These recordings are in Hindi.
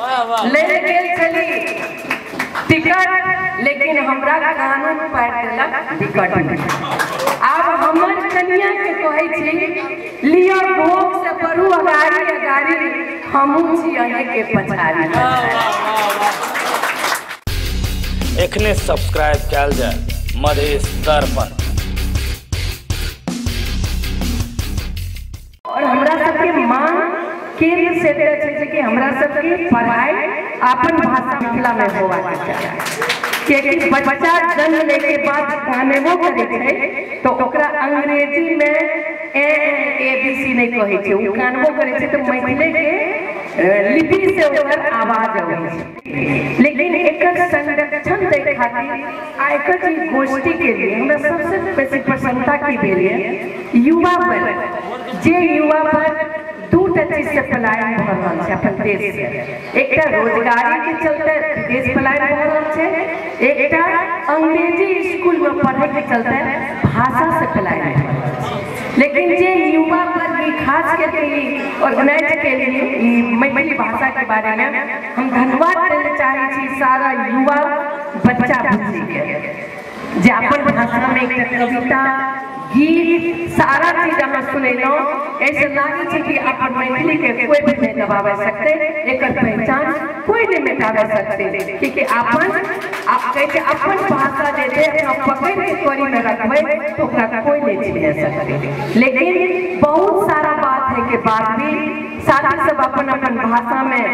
ले गेल छली टिकट लेकिन हमरा कानून पारि देलक टिकट। आब हमर कनिया के कहै छी लिअ भोग से बरू अगाड़ी अगाड़ी हमहूँ छी अहे के पछाड़ी एखने सब्सक्राइब कयल जाय मधेश दर्पण। और हमरा केंद्र से छै कि हमरा सबके पढ़ाई अपन भाषा मिथिला में होबाक चाही। कियाकि बच्चा जन्म ले के बाद कानेबो करे छै तो ओकरा अंग्रेज़ी में ए ए, बी, सी नहीं कहै छै। ओ कानबो करे छै तो मैथिली के लिपि से ओकर आवाज़ अबै छै। लेकिन एकर संरक्षण दै खातिर आ एकर जे गोष्ठी के लिए हमरा सबसे बेसी प्रसन्नता की भेल युवा पर जे युवा पर से अंग्रेज़ी स्कूल में पढ़े के चलते भाषा से पलायन लेकिन जे युवा भी खास करके ऑर्गेनाइज के लिए मैथिली भाषा के बारे में हम धन्यवाद देना चाहे छी सारा युवा बच्चा बुच्ची के। जे अपन भाषा में कविता गीत सारा चीज़ अहाँ सुनेलहुँ, ऐसे लागे कि अपन मैथिली के कोई भी नहीं दबावे सकते। एकर पहचान कोई नहीं मिटावे सकते। क्योंकि अपन आप कहै छै अपन भाषा जे छै अपना पकड़ के करी में रखबै तो ओकरा कोई नहीं छीन सकते। लेकिन बहुत सारा बात है के बाद भी साथी सब अपन अपन भाषा में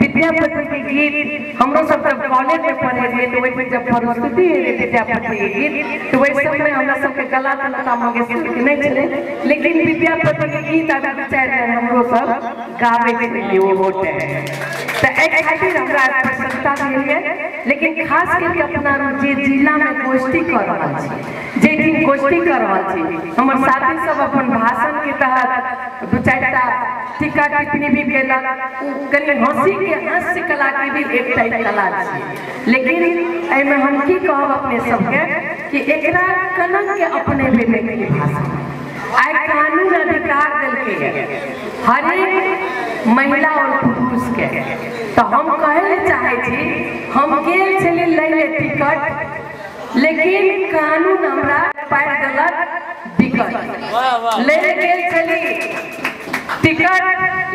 विद्यापति के गीत हमरो सब जब कॉलेज में पढ़े रहिए तो वही जब प्रस्तुति रहे विद्यापति के गीत तो वही सब में हमरा सबके गला लता मंगेशकर के नहीं चले लेकिन विद्यापति के गीत विचार रहे हमरो सब गावे के लिए होते हैं। तो एक खातिर हमरा प्रसन्नता भेल है लेकिन खास करके अपना जे जिला में गोष्ठी कर रहल छी, जे दिन गोष्ठी कर रहल छी, हमर साथी सब अपन भाषण के तहत दू चारिटा टीका टिप्पणी भी केलक। उ कनि हँसी के हास्य कला के भी एक ही कला छै। लेकिन एहिमे हम की कहब अपने सबके कि एकरा कलम के अपने भी मैथिली भाषा आइ कानून अधिकार देलकै हर एक महिला और पुरुष के तो हम कहे चाहे छी, हम गेल छलियै लै ले टिकट, लेकिन कानून हमरा पारि देलक टिकट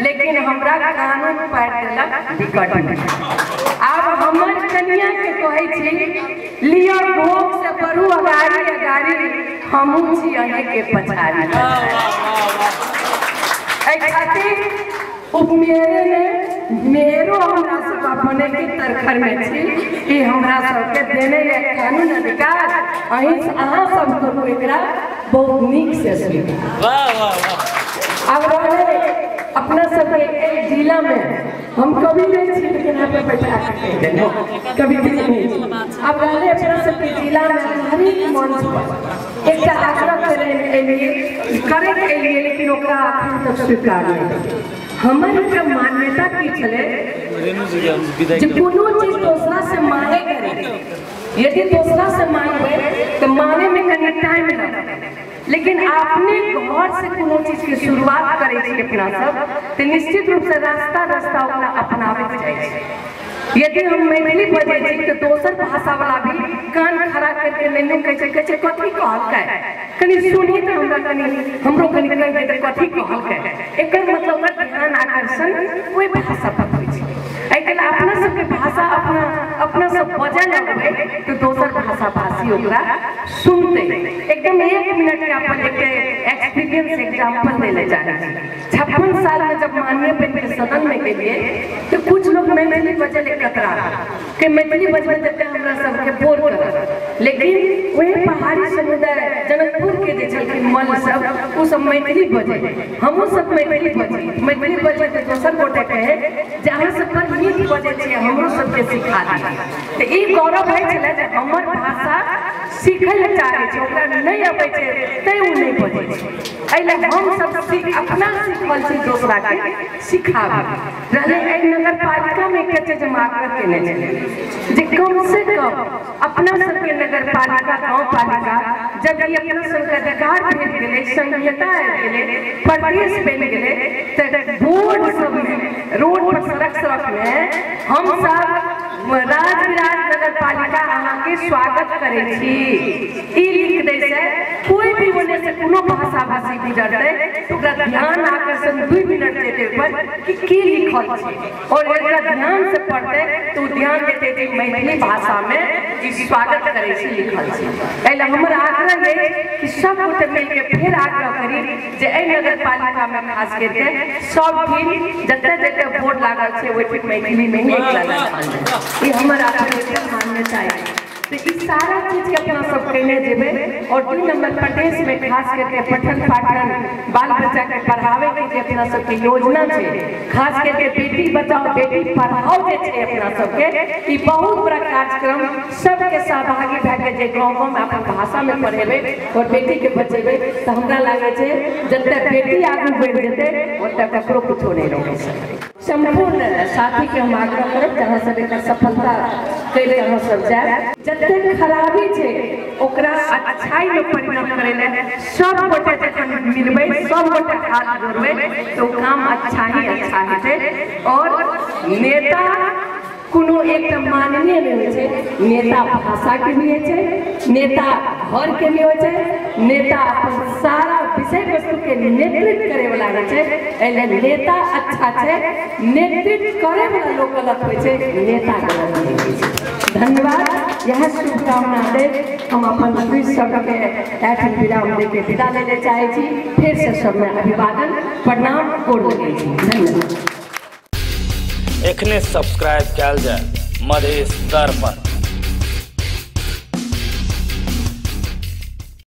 लेकिन हमरा कानून पारि टिकट नहि। आब हमर कनिया के भोग अगाड़ी हमहूँ छी अहे के एहि खातिर उपमेरे ने मेरो हमरा सब अपने के तरखर में छी कि हमरा सबके देने ये कानून अधिकार। अहीं अहाँ सब करू एकरा बहुत नीक से स्वीकार अब रहे अपना सबके एक जिला में। हम कभी नहीं छी लेकिन यहाँ पे बैठा के कभी भी। नहीं। अब रहे अपना सबके जिला में हरेक मंच पर एक आग्रह के लिए के लिए, लेकिन ओकरा तक स्वीकार नहीं हमर मान्यता की जे कोनो चीज़ से मांगे करे, यदि दोसरा से मांगबै तो मांगे में टाइम लगतै। लेकिन अपने घर से कोनो चीज़ के शुरुआत करे छी अपना सब तो निश्चित रूप से रास्ता रास्ता अपना जाइ छै। यदि हम मैथिली बजे तो दोसर भाषा वाला भी कान खड़ा करके लेने कहै छै कथी कहलकै? कनि सुनी तो हमरा कनि, हमरो दे कथी कहलकै? एकर मतलब ध्यान आकर्षण कोई भाषा पर अपना भाषा अपना अपना सब बजै तो दोसर भाषा भाषी ओकरा सुनते। एकदम एक मिनट के अपन एक एक्सपीरियंस एग्जांपल छप्पन साल में जब माननीय पेन के सदन में गेलिए तो कुछ लोग मैथिली बजे ले कतरा के मैथिली बजबै देते हमरा सबके बोर करत लेकिन वही पहाड़ी समुदाय, जनकपुर के जे छलखिन मल सब ओ सब मैथिली बजे। हमहूँ सब मैथिली बजे। मैथिली बजे तऽ दोसर गोटे कहे, जे अहाँ सब पर नीक बजे छियै, हमरो सबके सिखा दी। तऽ ई गौरव होइ छलै जे हमर भाषा सीखै लए चाहै छै, ओकरा नहि अबै छै, तैं ओ नहि बजै छै। एहि लेल हम सब सीख अपना सीखल छी दोसरा के सिखाबी। रहले एहि नगर पालिका में हम आग्रह केने छलियै जे कम से कम अपना सबके नगर पालिका, गाँव पालिका, जब ये अपना सबके अधिकार भेज गए संहिता गेलै, प्रदेश बनि गए बोर्ड सब में रोड पर सड़क सड़क में हम सब राज विराज नगर पालिका अहाँ के स्वागत करे छी। ई लिख दे छै, कोई भी बोले से कोनो भाषा भाषी गुजरते तो ध्यान आकर्षण 2 मिनट देते पर कि की लिखल छै। और एकरा ध्यान से पढ़ते तो ध्यान देते मैथिली भाषा में स्वागत करे छी, लिखल छै। एला हमर आग्रह है सब गोटे मिल के फिर आग्रह करी जे एहि नगर पालिका में खास करके सब दिन जते जते बोर्ड लागल छै, ओहि पर मैथिली में ही लागल ई हमर आग्रह मान्यता है तो ई सारा चीज़ के अपना सब कहने जेबे और दू नंबर प्रदेश में खास करके पठन पाठन बाल बच्चा के पढ़ावे के जे अपना सबके योजना छै, खास करके बेटी बचाओ, बेटी पढ़ाओ जे छै अपना सबके, ई बहुत बड़ा कार्यक्रम सबके सहभागी भए के गाँव गाँव में अपन भाषा में पढ़ेबै और बेटी के बचेबै तो हमरा लागे जते बेटी आगू बढ़ि जेतै ओतऽ ककरो नहीं सकते संपूर्ण साथी के हम आग्रह करब जहाँ सब सफलता कैले अहाँ सब जाए जते खराबी छै, ओकरा अच्छाई में परिणत करे सब गोटे जखन मिलबै सब गोटे हाथ जोड़बै तो काम अच्छा ही अच्छा हेतै और नेता एकटा माननीय होइ छै, नेता भाषा के भी छै, नेता घर के भी छै, नेता अपन सारा विषय वस्तु के नेतृत्व करे वाला होइ नेता अच्छा छै, नेतृत्व करे वाला लोग गलत छै, नेता गलत धन्यवाद यह शुभकामना दे हम अपन दुई सबके ऐठ विराम दे के विदा लेने चाहे फिर से सब में अभिवादन, प्रणाम लगे धन्यवाद। एखने सब्सक्राइब कैल जाए मधेश दर्पण।